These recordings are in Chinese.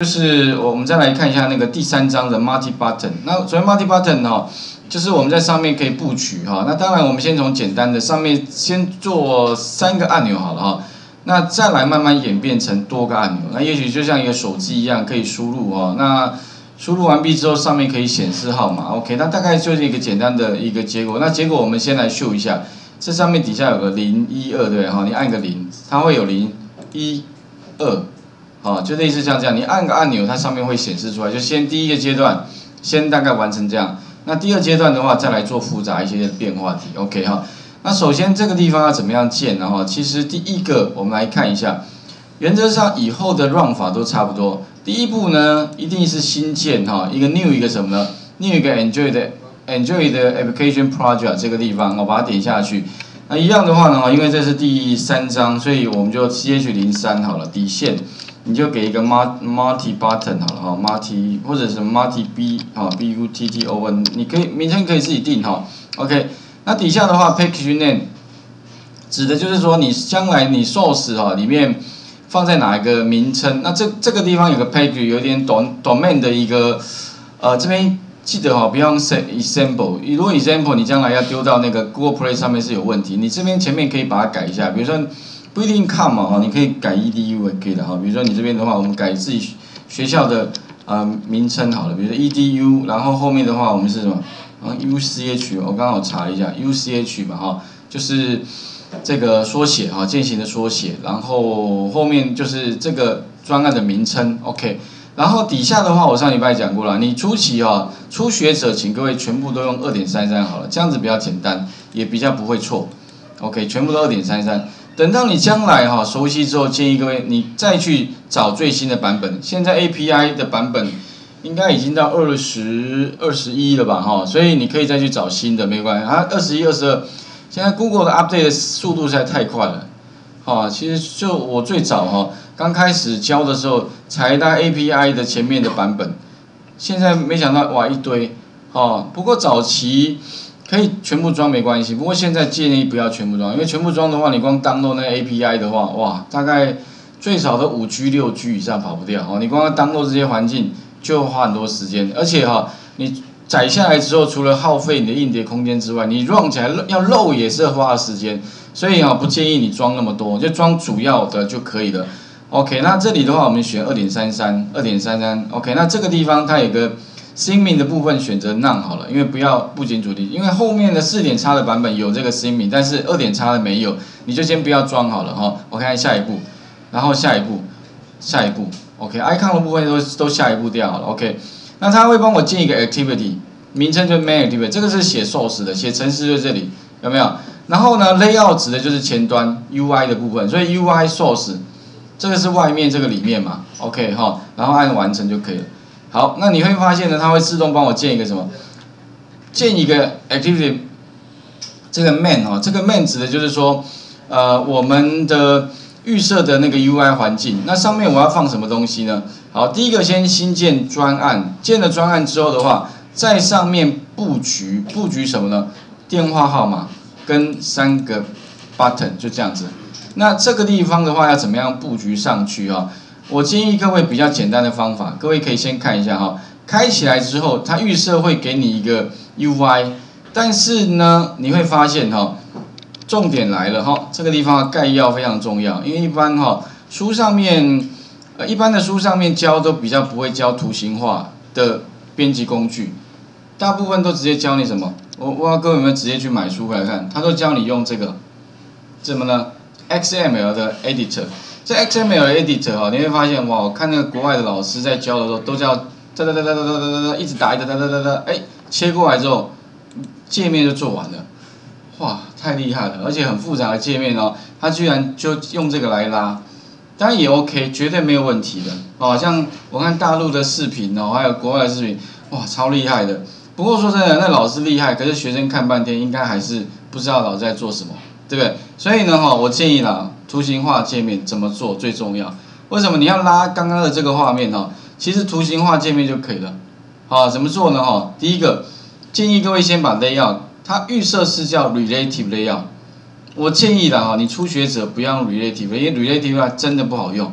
就是我们再来看一下那个第三章的 multi button。那所谓 multi button 哈，就是我们在上面可以布局哈。那当然我们先从简单的上面先做三个按钮好了哈。那再来慢慢演变成多个按钮。那也许就像一个手机一样，可以输入哦。那输入完毕之后，上面可以显示号码。OK，那大概就是一个简单的一个结果。那结果我们先来秀一下，这上面底下有个零一二对哈，你按个零，它会有零一二。哦，就类似像这样，你按个按钮，它上面会显示出来。就先第一个阶段，先大概完成这样。那第二阶段的话，再来做复杂一些的变化题。OK 哈。那首先这个地方要怎么样建？呢？哈其实第一个我们来看一下，原则上以后的 run 法都差不多。第一步呢，一定是新建哈，一个 new 一个什么呢？new 一个 enjoy 的 enjoy 的 application project 这个地方，我把它点下去。那一样的话呢，因为这是第三章，所以我们就 ch 零三好了，底线。你就给一个 multi button 好了哈，multi 或者是 multi b 哈，b u t t o n，你可以名称可以自己定哈，OK。那底下的话，package name 指的就是说你将来你 source 哈里面放在哪一个名称，那这这个地方有个 package 有点 domain 的一个，呃这边记得哈不要用 example，如果 example 你将来要丢到那个 Google Play 上面是有问题，你这边前面可以把它改一下，比如说。不一定看嘛哈，你可以改 edu 也可以的哈。比如说你这边的话，我们改自己学校的呃名称好了，比如说 edu，然后后面的话我们是什么？然后 uch，我刚好查一下 uch 嘛哈，就是这个缩写哈，践行的缩写。然后后面就是这个专案的名称，OK。然后底下的话，我上礼拜讲过了，你初期哈，初学者请各位全部都用二点三三好了，这样子比较简单，也比较不会错，OK，全部都二点三三。等到你将来哈熟悉之后，建议各位你再去找最新的版本。现在 API 的版本应该已经到二十二十一了吧哈，所以你可以再去找新的没关系。啊，二十一、二十二，现在 Google 的 update 速度实在太快了。哈，其实就我最早哈刚开始教的时候，才到 API 的前面的版本，现在没想到哇一堆。哈，不过早期。可以全部装没关系，不过现在建议不要全部装，因为全部装的话，你光 download 那 API 的话，哇，大概最少的五 G 六 G 以上跑不掉哦。你光要 download 这些环境就花很多时间，而且哈，你载下来之后，除了耗费你的硬碟空间之外，你 run 起来要漏也是花时间，所以啊，不建议你装那么多，就装主要的就可以了。OK，那这里的话，我们选二点三三，二点三三。OK，那这个地方它有个。新名的部分选择 None 好了，因为不要不仅主题，因为后面的四点叉的版本有这个新名，但是二点叉的没有，你就先不要装好了哈。我看下一步，然后下一步，下一步，OK，icon 的部分都都下一步掉好了，OK。那他会帮我建一个 activity，名称就 main activity，这个是写 source 的，写程式就这里有没有？然后呢，layout 指的就是前端 UI 的部分，所以 UI source 这个是外面这个里面嘛，OK 哈，然后按完成就可以了。好，那你会发现呢，它会自动帮我建一个什么？建一个 activity，这个 man 哈，这个 man 指的就是说，呃，我们的预设的那个 UI 环境，那上面我要放什么东西呢？好，第一个先新建专案，建了专案之后的话，在上面布局布局什么呢？电话号码跟三个 button 就这样子。那这个地方的话要怎么样布局上去啊？我建议各位比较简单的方法，各位可以先看一下哈。开起来之后，它预设会给你一个 UI，但是呢，你会发现哈，重点来了哈，这个地方概要非常重要，因为一般哈书上面，呃一般的书上面教都比较不会教图形化的编辑工具，大部分都直接教你什么？我我要各位有没有直接去买书回来看？他都教你用这个，怎么呢？XML 的 Editor。这 XML editor 哈，你会发现哇，我看那个国外的老师在教的时候，都叫哒哒哒哒哒哒哒哒，一直打一哒哒哒哒哒，哎，切过来之后，界面就做完了，哇，太厉害了，而且很复杂的界面哦，他居然就用这个来拉，当然也 OK，绝对没有问题的，哦，像我看大陆的视频哦，还有国外的视频，哇，超厉害的。不过说真的，那老师厉害，可是学生看半天，应该还是不知道老师在做什么。对不对？所以呢，哈，我建议啦，图形化界面怎么做最重要？为什么你要拉刚刚的这个画面哈？其实图形化界面就可以了。好，怎么做呢？哈，第一个建议各位先把 layout，它预设是叫 relative layout。我建议的哈，你初学者不要用 relative，因为 relative 真的不好用。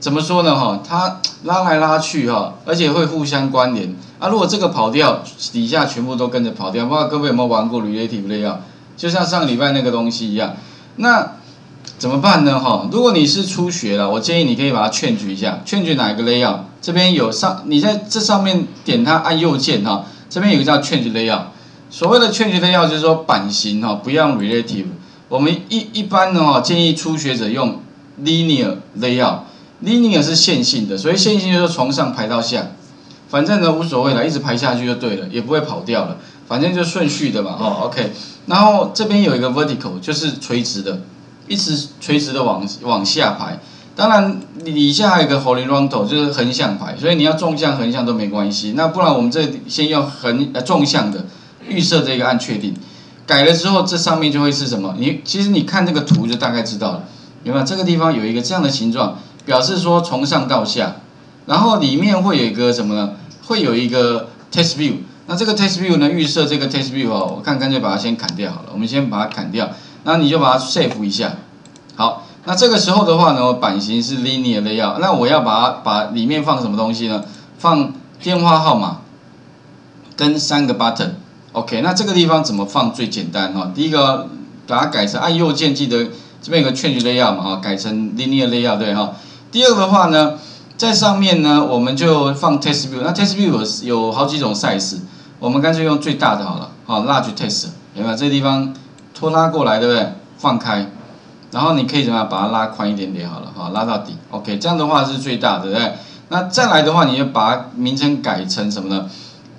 怎么说呢？哈，它拉来拉去哈，而且会互相关联。啊，如果这个跑掉，底下全部都跟着跑掉。不知道各位有没有玩过 relative layout？就像上礼拜那个东西一样。那怎么办呢？哈，如果你是初学了，我建议你可以把它劝举一下。劝举哪一个 layout？这边有上，你在这上面点它，按右键哈，这边有个叫劝举 layout。所谓的劝举 layout 就是说版型哈，不要用 relative。我们一一般呢哈，建议初学者用 linear layout。linear 是线性的，所以线性就是从上排到下，反正呢无所谓了，一直排下去就对了，也不会跑掉了，反正就顺序的嘛哈。OK，然后这边有一个 vertical，就是垂直的。一直垂直的往往下排，当然底下还有一个 horizontal，就是横向排，所以你要纵向、横向都没关系。那不然我们这先用横呃纵向的预设这个按确定，改了之后这上面就会是什么？你其实你看这个图就大概知道了，有没有？这个地方有一个这样的形状，表示说从上到下，然后里面会有一个什么呢？会有一个 test view。那这个 test view 呢？预设这个 test view 哦，我看干脆把它先砍掉好了。我们先把它砍掉。那你就把它 save 一下，好，那这个时候的话呢，版型是 linear 的要，那我要把它把里面放什么东西呢？放电话号码跟三个 button，OK，那这个地方怎么放最简单哈？第一个把它改成按右键，记得这边有个 change layout 嘛哈，改成 linear layout 对哈。第二个的话呢，在上面呢，我们就放 test view，那 test view 有有好几种 size，我们干脆用最大的好了，好 large test，有没有？这地方。拖拉过来，对不对？放开，然后你可以怎么样把它拉宽一点点好了，哈，拉到底，OK，这样的话是最大的，对不对？那再来的话，你就把名称改成什么呢？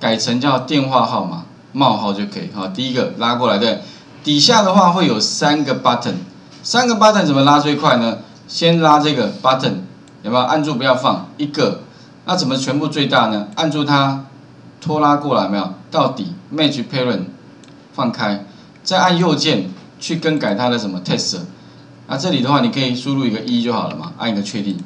改成叫电话号码冒号就可以，哈，第一个拉过来，对，底下的话会有三个 button，三个 button 怎么拉最快呢？先拉这个 button，有没有？按住不要放一个，那怎么全部最大呢？按住它，拖拉过来，没有？到底 match parent，放开。再按右键去更改它的什么 test，那这里的话你可以输入一个一就好了嘛，按一个确定，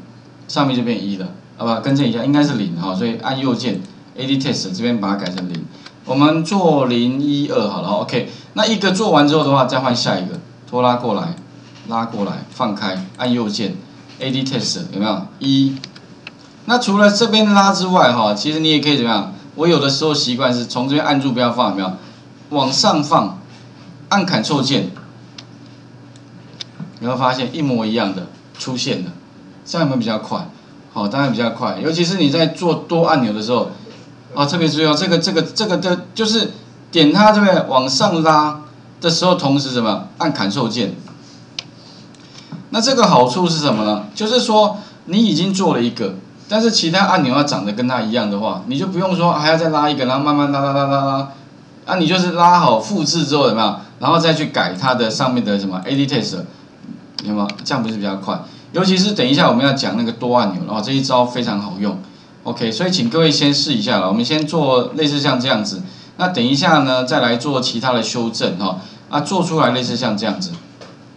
上面就变一了，好吧？更正一下，应该是零哈，所以按右键 ad test 这边把它改成零，我们做零一二好了，OK。那一个做完之后的话，再换下一个，拖拉过来，拉过来，放开，按右键 ad test 有没有一？那除了这边拉之外哈，其实你也可以怎么样？我有的时候习惯是从这边按住不要放，有没有？往上放。按 Ctrl 键，你会发现一模一样的出现了，这样有没有比较快？好，当然比较快，尤其是你在做多按钮的时候，啊，特别注意这个这个这个的，就是点它这边往上拉的时候，同时什么按 Ctrl 键。那这个好处是什么呢？就是说你已经做了一个，但是其他按钮要长得跟它一样的话，你就不用说还要再拉一个，然后慢慢拉拉拉拉拉，啊，你就是拉好复制之后怎么样？然后再去改它的上面的什么 AD test，有没有？这样不是比较快？尤其是等一下我们要讲那个多按钮，然后这一招非常好用。OK，所以请各位先试一下了。我们先做类似像这样子，那等一下呢再来做其他的修正哈。啊，做出来类似像这样子。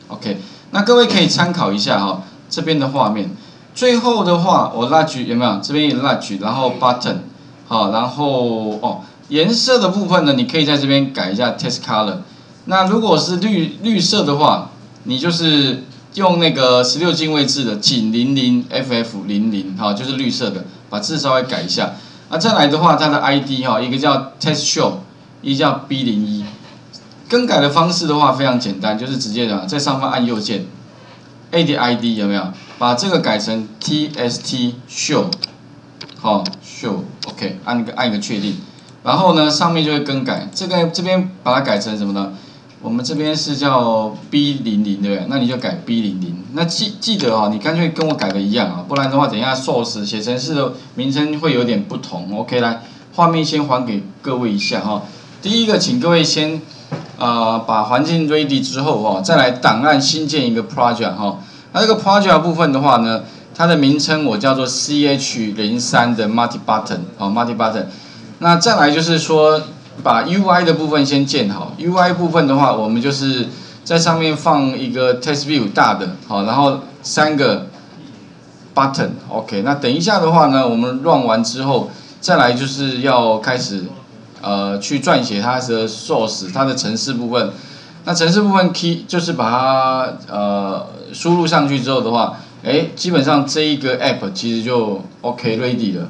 OK，那各位可以参考一下哈，这边的画面。最后的话，我拉举有没有？这边拉举，然后 button，好，然后哦，颜色的部分呢，你可以在这边改一下 test color。那如果是绿绿色的话，你就是用那个十六进位制的井零零 FF 零零，哈，就是绿色的，把字稍微改一下。啊，再来的话，它的 ID 哈，一个叫 Test Show，一个叫 B 零一。更改的方式的话非常简单，就是直接的在上方按右键，AD ID 有没有？把这个改成 TST Show，好，Show，OK，按个按个确定，然后呢，上面就会更改。这个这边把它改成什么呢？我们这边是叫 B 零零对不对？那你就改 B 零零。那记记得啊，你干脆跟我改的一样啊，不然的话，等一下 source 写成式的名称会有点不同。OK，来，画面先还给各位一下哈。第一个，请各位先啊把环境 ready 之后哈，再来档案新建一个 project 哈。那这个 project 部分的话呢，它的名称我叫做 CH 零三的 multi button 好 multi button。那再来就是说。把 UI 的部分先建好，UI 部分的话，我们就是在上面放一个 Test View 大的，好，然后三个 Button，OK。那等一下的话呢，我们 run 完之后，再来就是要开始呃去撰写它的 Source，它的程式部分。那程式部分 Key 就是把它呃输入上去之后的话，哎，基本上这一个 app 其实就 OK ready 了。